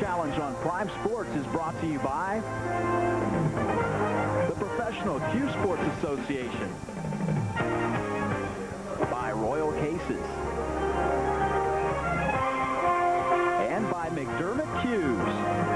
Challenge on Prime Sports is brought to you by the Professional Cue Sports Association, by Royal Cases, and by McDermott Cues.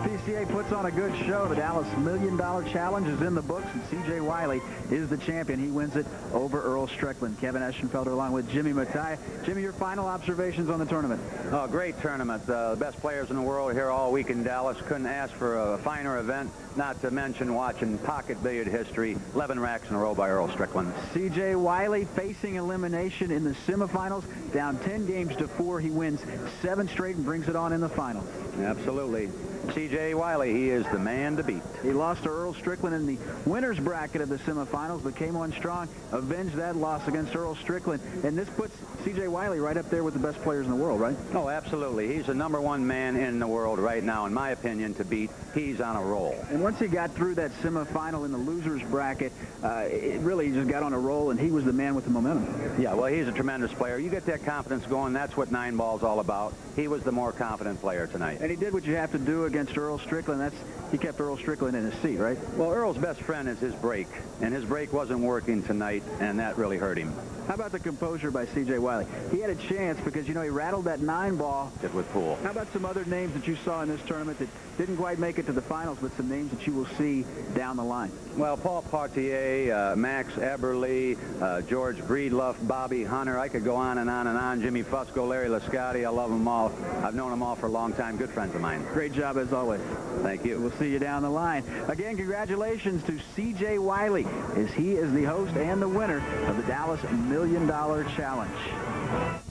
PCA puts on a good show. The Dallas Million Dollar Challenge is in the books, and C.J. Wiley is the champion. He wins it over Earl Strickland. Kevin Eschenfelder along with Jimmy Mataya. Jimmy, your final observations on the tournament? Oh, great tournament. Uh, the best players in the world here all week in Dallas. Couldn't ask for a finer event, not to mention watching pocket billiard history, 11 racks in a row by Earl Strickland. C.J. Wiley facing elimination in the semifinals. Down 10 games to 4. He wins 7 straight and brings it on in the finals. Absolutely. C.J. Wiley, he is the man to beat. He lost to Earl Strickland in the winner's bracket of the semifinals, but came on strong, avenged that loss against Earl Strickland. And this puts C.J. Wiley right up there with the best players in the world, right? Oh, absolutely. He's the number one man in the world right now, in my opinion, to beat. He's on a roll. And once he got through that semifinal in the loser's bracket, uh, it really just got on a roll, and he was the man with the momentum. Yeah, well, he's a tremendous player. You get that confidence going, that's what nine ball's all about. He was the more confident player tonight. And he did what you have to do against Earl Strickland. That's He kept Earl Strickland in his seat, right? Well, Earl's best friend is his break, and his break wasn't working tonight, and that really hurt him. How about the composure by C.J. Wiley? He had a chance because, you know, he rattled that nine ball. It with Poole. How about some other names that you saw in this tournament that didn't quite make it to the finals, but some names that you will see down the line? Well, Paul Partier, uh, Max Eberle, uh, George Breedlove, Bobby Hunter. I could go on and on and on. Jimmy Fusco, Larry Lisciotti. I love them all. I've known them all for a long time. Good friends of mine. Great job as always. Thank you. We'll see you down the line. Again, congratulations to C.J. Wiley as he is the host and the winner of the Dallas Million Dollar Challenge.